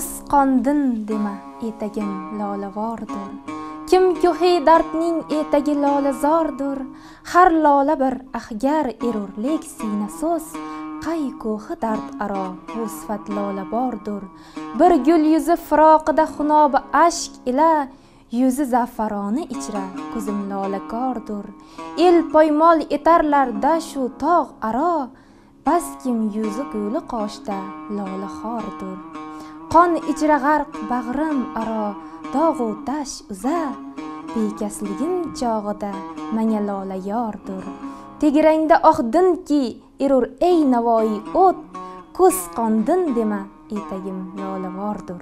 ko'z qondin dema etagim lolavordir kim ko'hi dardning etagi lolazordir har lola bir ahgar erurlik siyna so'z. Qay ko'hi dard aro bu sifat lola bordir? Bir gul yuzi firoqida xunobi ashk ila yuzi zafaroni ichra ko'zim lolakordir el poymol etarlar dashu tog' aro baskim yuzi guli qoshda lolaxordir qon ichra g'arq bag'rim aro dog'u dash uza bekasligim chog'ida manga lola yordir. Tegrangda oqdinki erur ey navoiy o't ko'z qondin dema etagim lolavordir